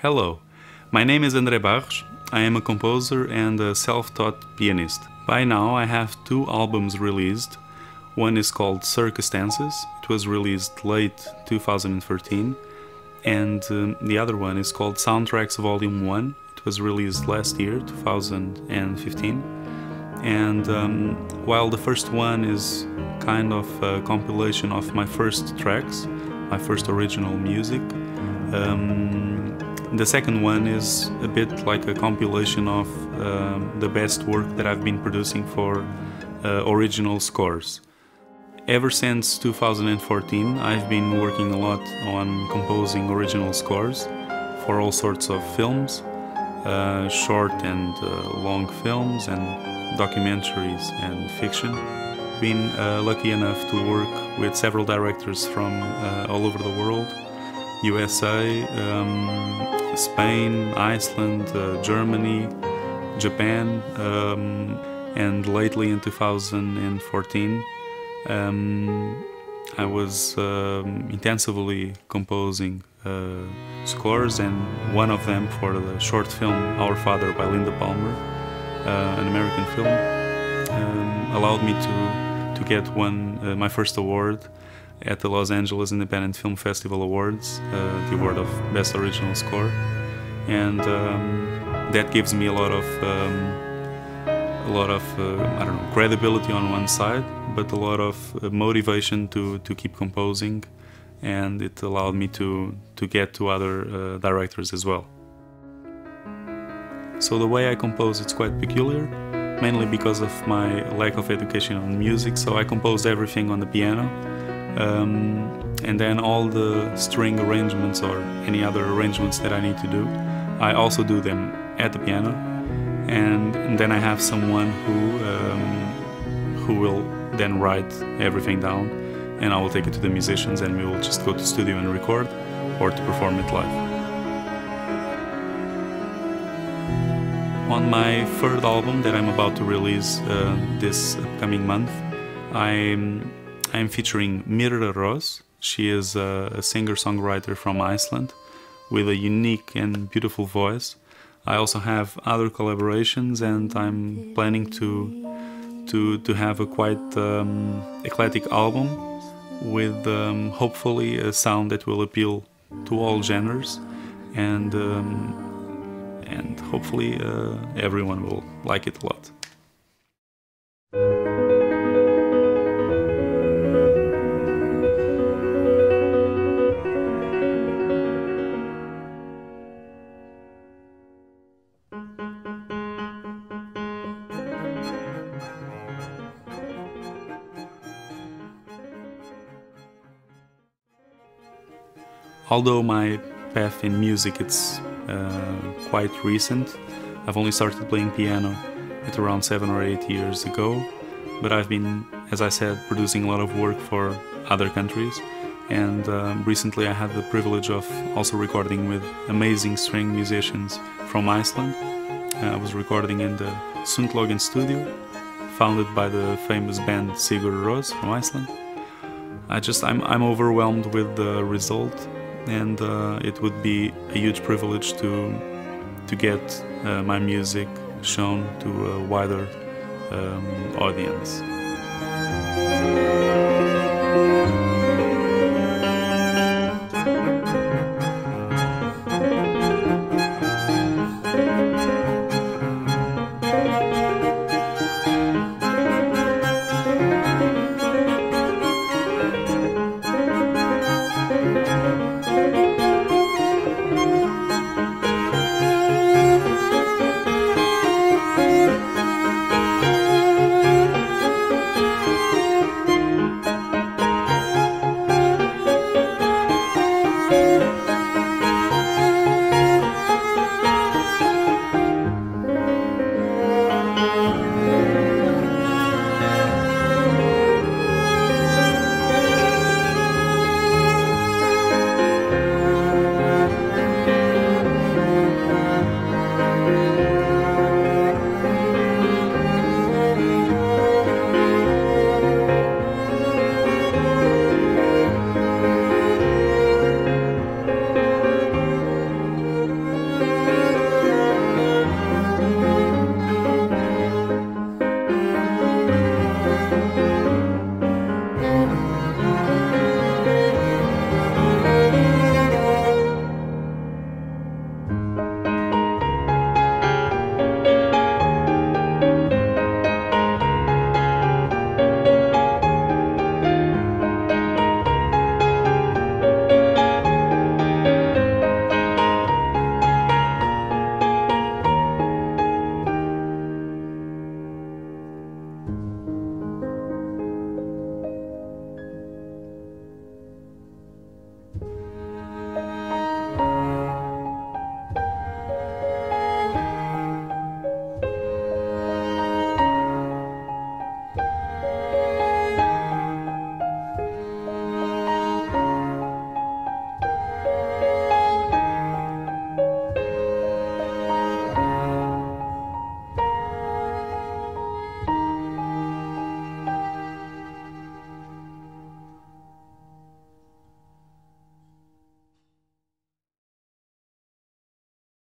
Hello, my name is André Barros. I am a composer and a self taught pianist. By now, I have two albums released. One is called Circumstances, it was released late 2013, and um, the other one is called Soundtracks Volume 1. It was released last year, 2015. And um, while the first one is kind of a compilation of my first tracks, my first original music, um, the second one is a bit like a compilation of uh, the best work that I've been producing for uh, original scores. Ever since 2014, I've been working a lot on composing original scores for all sorts of films, uh, short and uh, long films, and documentaries and fiction. Been uh, lucky enough to work with several directors from uh, all over the world USA, um, Spain, Iceland, uh, Germany, Japan, um, and lately in 2014, um, I was um, intensively composing uh, scores, and one of them for the short film Our Father by Linda Palmer, uh, an American film, um, allowed me to to get one uh, my first award at the Los Angeles Independent Film Festival Awards, uh, the award of Best Original Score, and um, that gives me a lot of um, a lot of uh, I don't know credibility on one side, but a lot of uh, motivation to to keep composing, and it allowed me to to get to other uh, directors as well. So the way I compose it's quite peculiar, mainly because of my lack of education on music. So I composed everything on the piano um, and then all the string arrangements or any other arrangements that I need to do, I also do them at the piano. And, then I have someone who um, who will then write everything down, and I will take it to the musicians, and we will just go to studio and record, or to perform it live. On my third album that I'm about to release uh, this upcoming month, I'm I'm featuring Myrra Rós. She is a, a singer-songwriter from Iceland with a unique and beautiful voice. I also have other collaborations and I'm planning to to, to have a quite um, eclectic album with um, hopefully a sound that will appeal to all genres and um, and hopefully uh, everyone will like it a lot. Although my path in music it's uh, quite recent i've only started playing piano at around seven or eight years ago but i've been as i said producing a lot of work for other countries. And um, recently i had the privilege of also recording with amazing string musicians from iceland. I was recording in the Sundlaugin studio founded by the famous band sigur rós from iceland. I just i'm, I'm overwhelmed with the result and uh, it would be a huge privilege to to get uh, my music shown to a wider um, audience.